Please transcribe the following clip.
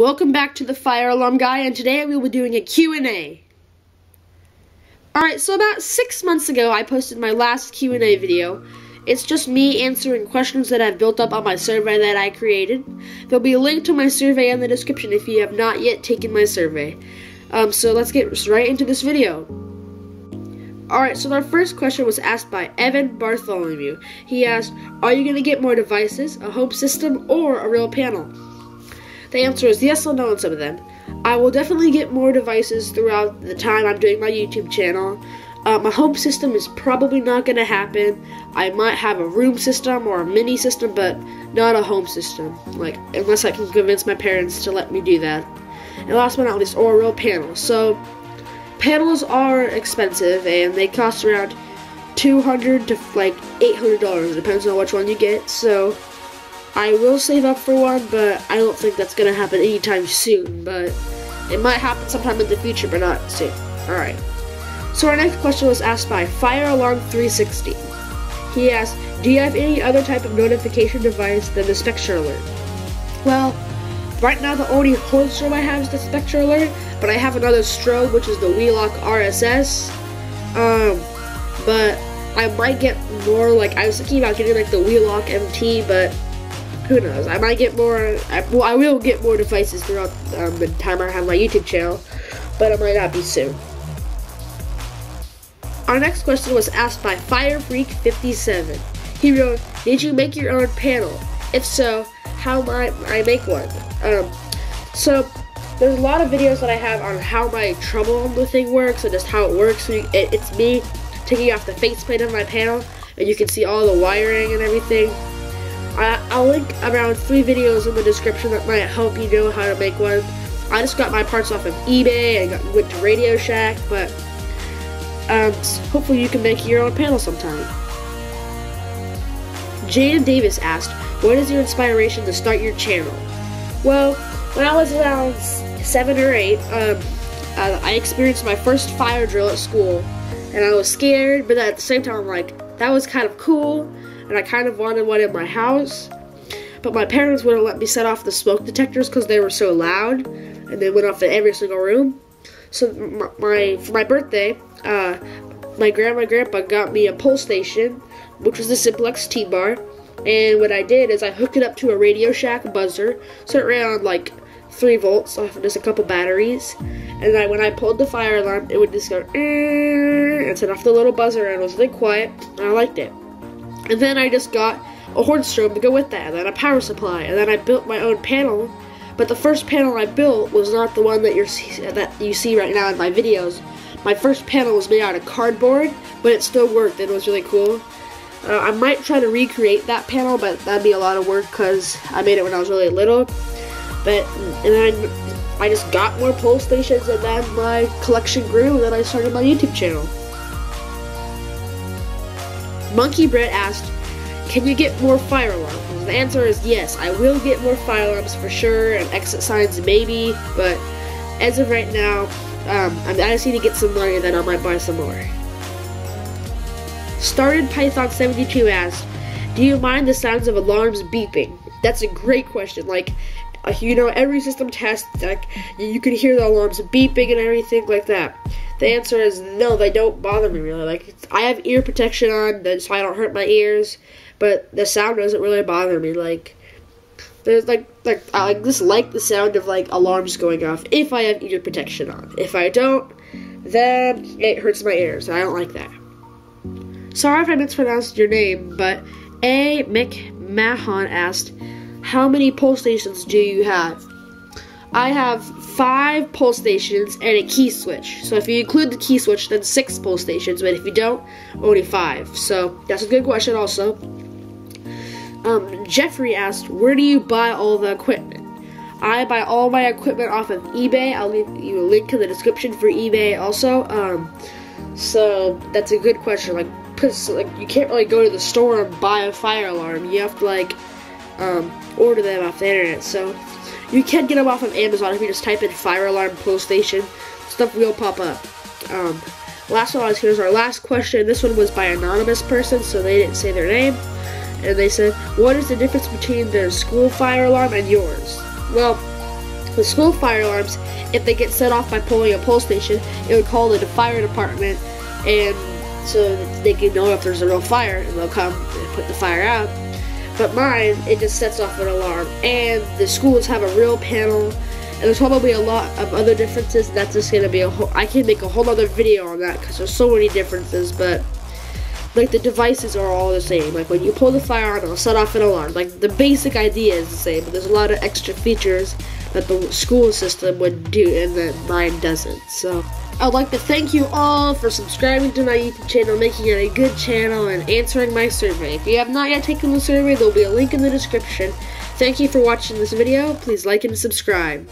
Welcome back to the Fire Alarm Guy, and today we will be doing a Q&A. Alright, so about six months ago, I posted my last Q&A video. It's just me answering questions that I've built up on my survey that I created. There'll be a link to my survey in the description if you have not yet taken my survey. Um, so let's get right into this video. Alright, so our first question was asked by Evan Bartholomew. He asked, Are you going to get more devices, a home system, or a real panel? The answer is yes or no on some of them. I will definitely get more devices throughout the time I'm doing my YouTube channel. Uh, my home system is probably not going to happen. I might have a room system or a mini system, but not a home system. Like, unless I can convince my parents to let me do that. And last but not least, or a real panel. So, panels are expensive and they cost around 200 to like $800. Depends on which one you get. So, I will save up for one, but I don't think that's gonna happen anytime soon. But it might happen sometime in the future, but not soon. Alright. So our next question was asked by Fire Alarm 360. He asked, Do you have any other type of notification device than the SpectrAlert? Well, right now the only strobe I have is the SpectrAlert, but I have another strobe, which is the Wheelock RSS. Um, but I might get more, like, I was thinking about getting, like, the Wheelock MT, but who knows? I might get more. I, well, I will get more devices throughout um, the time I have my YouTube channel, but it might not be soon. Our next question was asked by FireFreak57. He wrote, "Did you make your own panel? If so, how might I make one?" Um, so there's a lot of videos that I have on how my trouble the thing works and just how it works. It, it's me taking off the faceplate of my panel, and you can see all the wiring and everything. I, will link around three videos in the description that might help you know how to make one. I just got my parts off of eBay and got, went to Radio Shack, but um, hopefully you can make your own panel sometime. Jaden Davis asked, what is your inspiration to start your channel? Well, when I was around seven or eight, um, uh, I experienced my first fire drill at school, and I was scared, but at the same time, I'm like, that was kind of cool and I kind of wanted one in my house. But my parents wouldn't let me set off the smoke detectors because they were so loud, and they went off in every single room. So my for my birthday, uh, my grandma and grandpa got me a pull station, which was the Simplex T-bar. And what I did is I hooked it up to a Radio Shack buzzer, so it ran on like three volts off of just a couple batteries. And then when I pulled the fire alarm, it would just go and set off the little buzzer, and it was really quiet. And I liked it. And then I just got a horn strobe to go with that, and then a power supply, and then I built my own panel. But the first panel I built was not the one that you're that you see right now in my videos. My first panel was made out of cardboard, but it still worked. and It was really cool. Uh, I might try to recreate that panel, but that'd be a lot of work because I made it when I was really little. But and then I just got more pull stations, and then my collection grew, and then I started my YouTube channel. Monkey Brett asked, Can you get more fire alarms? The answer is yes, I will get more fire alarms for sure, and exit signs maybe, but as of right now, um, I just need to get some money, then I might buy some more. Started Python 72 asked, Do you mind the sounds of alarms beeping? That's a great question. Like, you know, every system test, like, you can hear the alarms beeping and everything like that. The answer is no, they don't bother me really. Like I have ear protection on, so I don't hurt my ears, but the sound doesn't really bother me. Like there's like like I just like the sound of like alarms going off if I have ear protection on. If I don't, then it hurts my ears. I don't like that. Sorry if I mispronounced your name, but A. McMahon asked, "How many pull stations do you have?" I have five pull stations and a key switch. So if you include the key switch, then six pull stations. But if you don't, only five. So that's a good question, also. Um, Jeffrey asked, "Where do you buy all the equipment?" I buy all my equipment off of eBay. I'll leave you a link in the description for eBay, also. Um, so that's a good question. Like, like you can't really go to the store and buy a fire alarm. You have to like um, order them off the internet. So you can get them off of Amazon if you just type in fire alarm pull station. Stuff will pop up. Um, last one, here's our last question. This one was by anonymous person, so they didn't say their name. And they said, what is the difference between their school fire alarm and yours? Well, the school fire alarms, if they get set off by pulling a pull station, it would call the fire department, and so they can know if there's a real fire, and they'll come and put the fire out. But mine, it just sets off an alarm, and the schools have a real panel and there's probably a lot of other differences. That's just gonna be a whole. I can make a whole other video on that because there's so many differences. But like the devices are all the same. Like when you pull the fire on, it'll set off an alarm. Like the basic idea is the same, but there's a lot of extra features that the school system would do and that mine doesn't. So I'd like to thank you all for subscribing to my YouTube channel, making it a good channel, and answering my survey. If you have not yet taken the survey, there will be a link in the description. Thank you for watching this video. Please like and subscribe.